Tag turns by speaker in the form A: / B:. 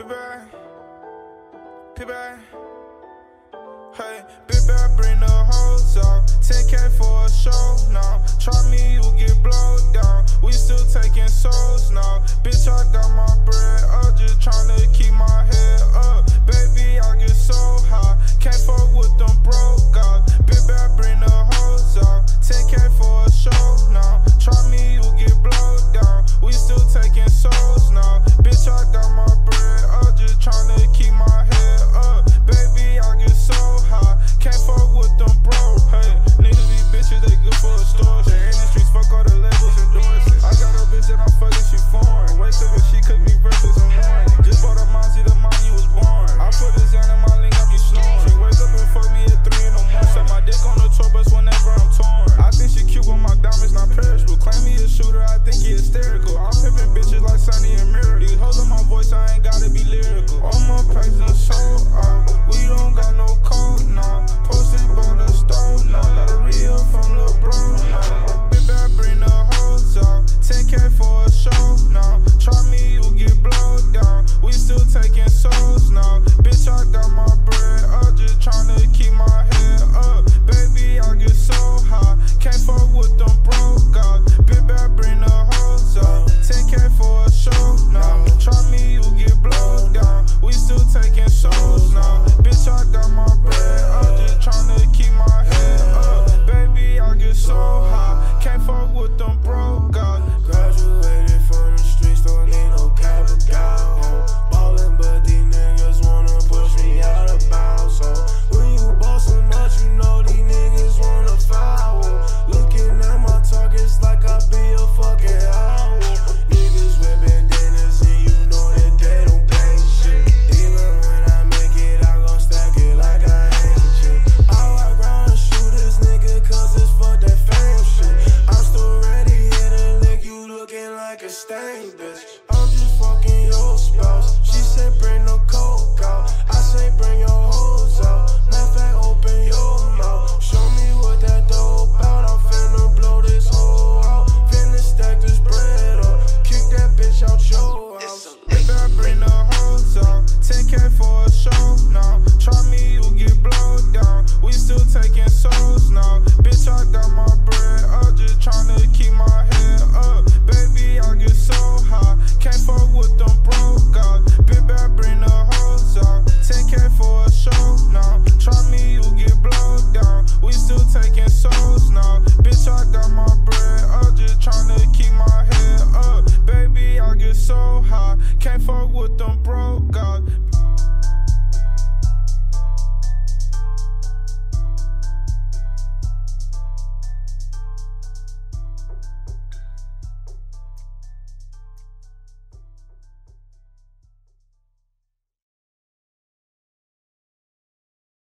A: Big bad, big bad. Hey, big bad, bring the hoes out. 10K for a show now.